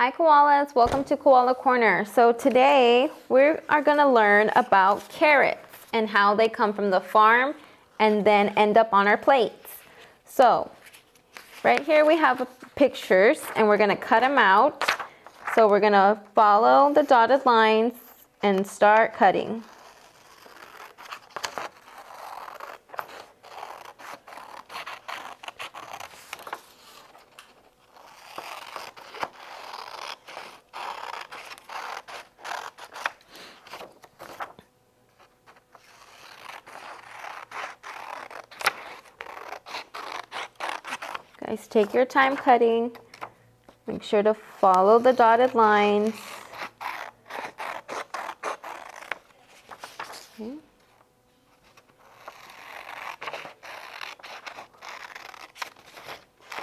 Hi koalas, welcome to Koala Corner. So today we are gonna learn about carrots and how they come from the farm and then end up on our plates. So right here we have pictures and we're gonna cut them out. So we're gonna follow the dotted lines and start cutting. Guys, take your time cutting. Make sure to follow the dotted lines.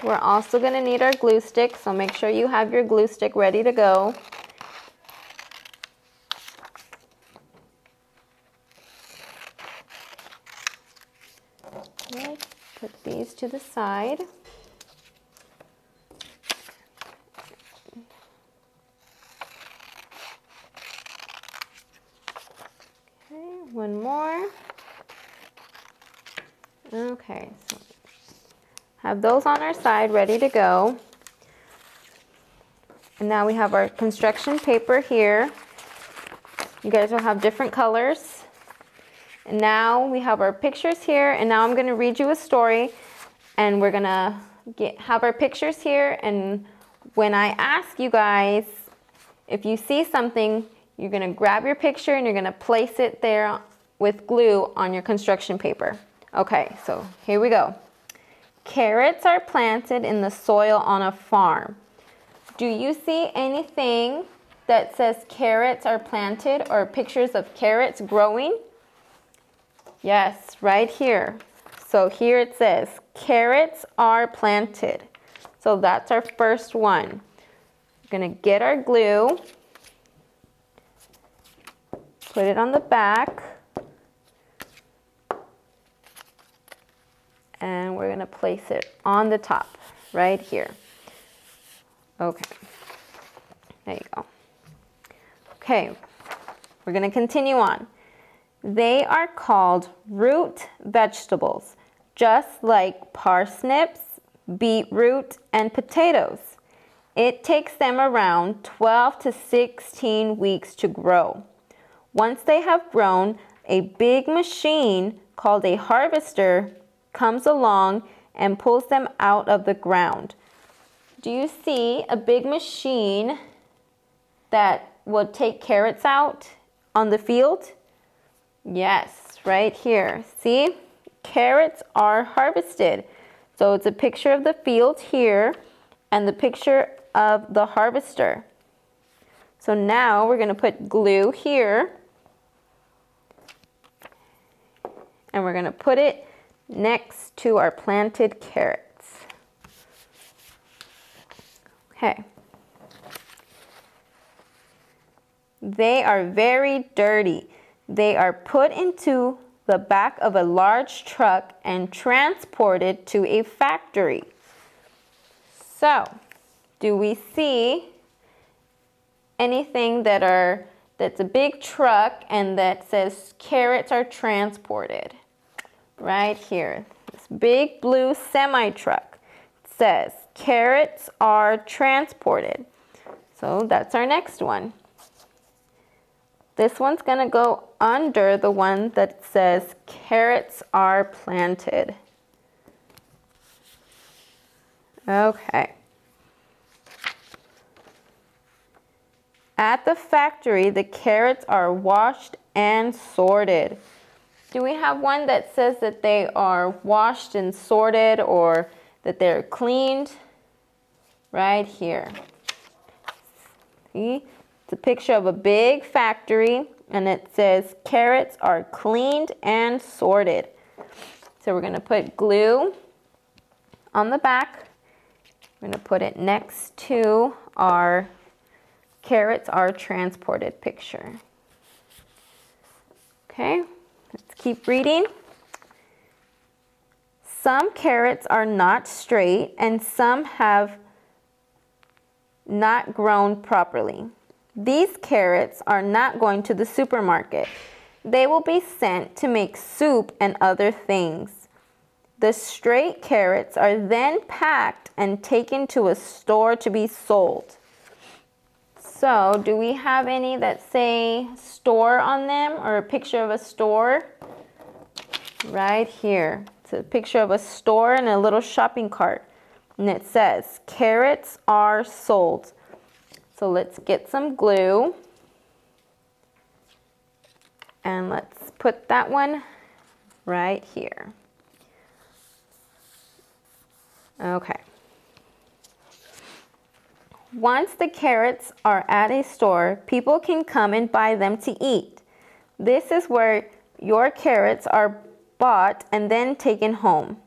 We're also going to need our glue stick, so make sure you have your glue stick ready to go. Okay, put these to the side. One more. Okay, so have those on our side ready to go. And now we have our construction paper here. You guys will have different colors. And now we have our pictures here, and now I'm gonna read you a story, and we're gonna get, have our pictures here, and when I ask you guys, if you see something, you're gonna grab your picture and you're gonna place it there with glue on your construction paper. Okay, so here we go. Carrots are planted in the soil on a farm. Do you see anything that says carrots are planted or pictures of carrots growing? Yes, right here. So here it says carrots are planted. So that's our first one. We're gonna get our glue Put it on the back. And we're gonna place it on the top, right here. Okay, there you go. Okay, we're gonna continue on. They are called root vegetables, just like parsnips, beetroot, and potatoes. It takes them around 12 to 16 weeks to grow. Once they have grown, a big machine called a harvester comes along and pulls them out of the ground. Do you see a big machine that will take carrots out on the field? Yes, right here. See? Carrots are harvested. So it's a picture of the field here and the picture of the harvester. So now we're going to put glue here and we're going to put it next to our planted carrots. Okay. They are very dirty. They are put into the back of a large truck and transported to a factory. So, do we see anything that are that's a big truck and that says carrots are transported? Right here. This big blue semi truck says carrots are transported. So that's our next one. This one's going to go under the one that says carrots are planted. Okay. At the factory, the carrots are washed and sorted. Do we have one that says that they are washed and sorted or that they're cleaned? Right here. See? It's a picture of a big factory and it says carrots are cleaned and sorted. So we're going to put glue on the back. We're going to put it next to our carrots are transported picture. Okay. Let's keep reading. Some carrots are not straight and some have not grown properly. These carrots are not going to the supermarket. They will be sent to make soup and other things. The straight carrots are then packed and taken to a store to be sold. So, do we have any that say store on them or a picture of a store? Right here. It's a picture of a store and a little shopping cart. And it says, carrots are sold. So let's get some glue. And let's put that one right here. Okay. Once the carrots are at a store, people can come and buy them to eat. This is where your carrots are bought and then taken home.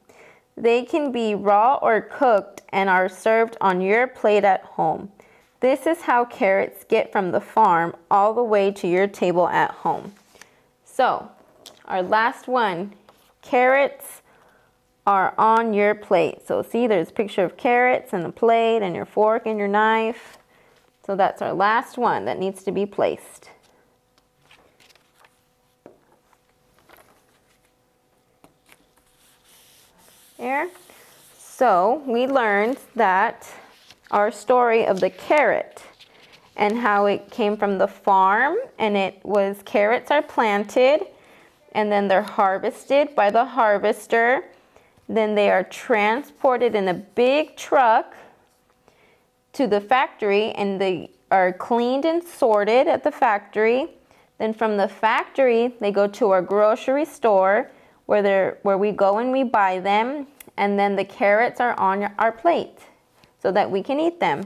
They can be raw or cooked and are served on your plate at home. This is how carrots get from the farm all the way to your table at home. So, our last one, carrots are on your plate. So see, there's a picture of carrots and a plate and your fork and your knife. So that's our last one that needs to be placed. There. So we learned that our story of the carrot and how it came from the farm and it was carrots are planted and then they're harvested by the harvester then they are transported in a big truck to the factory and they are cleaned and sorted at the factory. Then from the factory, they go to our grocery store where, they're, where we go and we buy them. And then the carrots are on our plate so that we can eat them.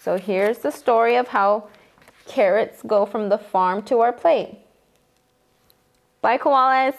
So here's the story of how carrots go from the farm to our plate. Bye, koalas.